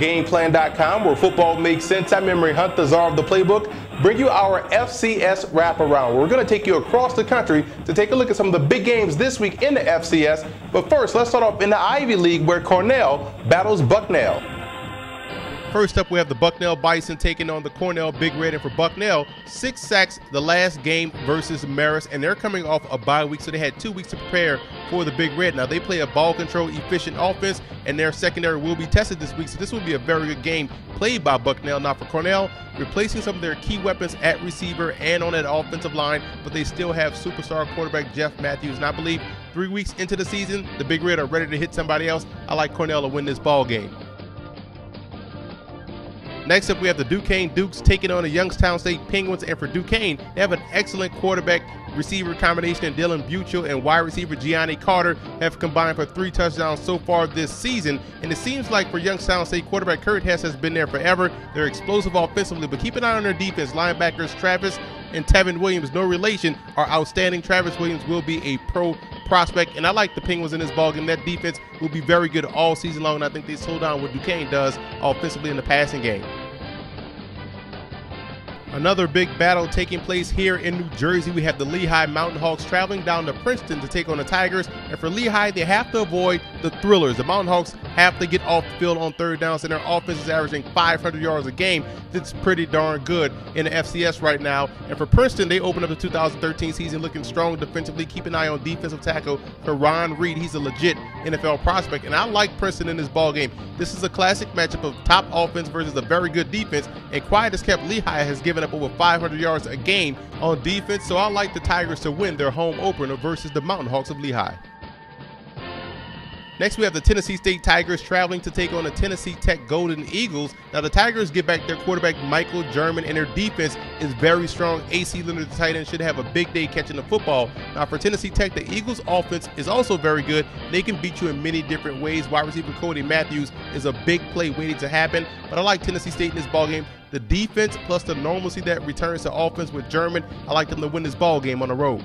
footballgameplan.com, where football makes sense. I'm Emory Hunt, the czar of the playbook. Bring you our FCS wraparound. We're going to take you across the country to take a look at some of the big games this week in the FCS. But first, let's start off in the Ivy League, where Cornell battles Bucknell. First up, we have the Bucknell Bison taking on the Cornell Big Red. And for Bucknell, six sacks the last game versus Marist, and they're coming off a bye week, so they had two weeks to prepare for the Big Red. Now, they play a ball control, efficient offense, and their secondary will be tested this week, so this will be a very good game played by Bucknell. Now, for Cornell, replacing some of their key weapons at receiver and on that offensive line, but they still have superstar quarterback Jeff Mathews. And I believe three weeks into the season, the Big Red are ready to hit somebody else. I like Cornell to win this ball game. Next up, we have the Duquesne Dukes taking on the Youngstown State Penguins. And for Duquesne, they have an excellent quarterback receiver combination in Dillon Buechel and wide receiver Gianni Carter have combined for three touchdowns so far this season. And it seems like for Youngstown State quarterback Kurt Hess has been there forever. They're explosive offensively, but keep an eye on their defense. Linebackers Travis and Tevin Williams, no relation, are outstanding. Travis Williams will be a pro prospect, and I like the Penguins in this ballgame. That defense will be very good all season long, and I think they slow down what Duquesne does offensively in the passing game. Another big battle taking place here in New Jersey. We have the Lehigh Mountain Hawks traveling down to Princeton to take on the Tigers. And for Lehigh, they have to avoid the thrillers. The Mountain Hawks have to get off the field on third downs, and their offense is averaging 500 yards a game. That's pretty darn good in the FCS right now. And for Princeton, they open up the 2013 season looking strong defensively. Keep an eye on defensive tackle Caraun Reid. He's a legit NFL prospect, and I like Princeton in this ball game. This is a classic matchup of top offense versus a very good defense. And quiet as kept, Lehigh has given up over 500 yards a game on defense. So I like the Tigers to win their home opener versus the Mountain Hawks of Lehigh. Next, we have the Tennessee State Tigers traveling to take on the Tennessee Tech Golden Eagles. Now, the Tigers get back their quarterback, Michael German, and their defense is very strong. AC Leonard, the tight end, should have a big day catching the football. Now, for Tennessee Tech, the Eagles' offense is also very good. They can beat you in many different ways. Wide receiver Cody Matthews is a big play waiting to happen. But I like Tennessee State in this ballgame. The defense plus the normalcy that returns to offense with German, I like them to win this ball game on the road.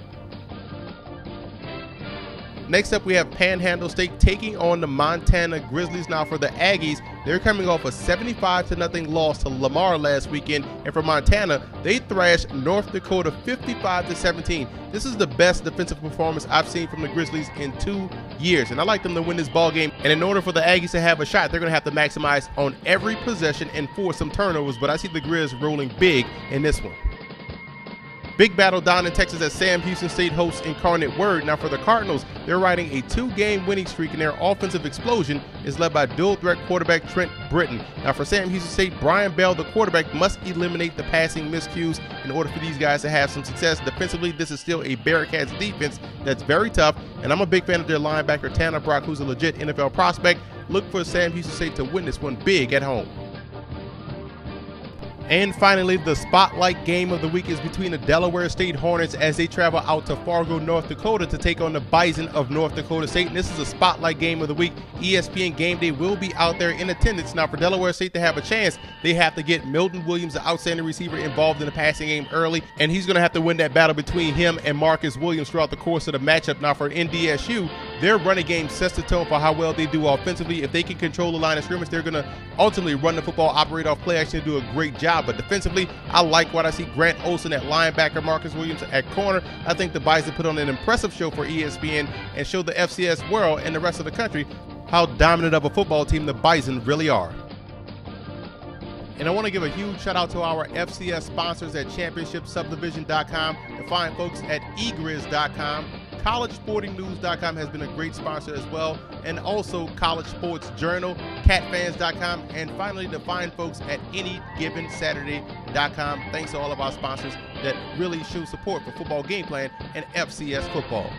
Next up, we have Panhandle State taking on the Montana Grizzlies. Now, for the Aggies, they're coming off a 75 to nothing loss to Lamar last weekend, and for Montana, they thrashed North Dakota 55 to 17. This is the best defensive performance I've seen from the Grizzlies in two years, and I like them to win this ball game. And in order for the Aggies to have a shot, they're going to have to maximize on every possession and force some turnovers. But I see the Grizz rolling big in this one. Big battle down in Texas as Sam Houston State hosts Incarnate Word. Now, for the Cardinals, they're riding a two game winning streak, and their offensive explosion is led by dual threat quarterback Trent Brittain. Now, for Sam Houston State, Brian Bell, the quarterback, must eliminate the passing miscues in order for these guys to have some success. Defensively, this is still a Bearkats defense that's very tough, and I'm a big fan of their linebacker, Tanner Brock, who's a legit NFL prospect. Look for Sam Houston State to win this one big at home. And finally, the spotlight game of the week is between the Delaware State Hornets as they travel out to Fargo, North Dakota to take on the Bison of North Dakota State. And this is a spotlight game of the week. ESPN Game Day will be out there in attendance. Now, for Delaware State to have a chance, they have to get Milton Williams, the outstanding receiver, involved in the passing game early. And he's going to have to win that battle between him and Marcus Williams throughout the course of the matchup. Now, for NDSU, their running game sets the tone for how well they do offensively. If they can control the line of scrimmage, they're going to ultimately run the football, operate off play action, do a great job. But defensively, I like what I see. Grant Olson at linebacker, Marcus Williams at corner. I think the Bison put on an impressive show for ESPN and showed the FCS world and the rest of the country how dominant of a football team the Bison really are. And I want to give a huge shout out to our FCS sponsors at championshipsubdivision.com, the fine folks at egriz.com, collegesportingnews.com has been a great sponsor as well, and also College Sports Journal, catfans.com, and finally the fine folks at anygivensaturday.com. Thanks to all of our sponsors that really show support for football game plan and FCS football.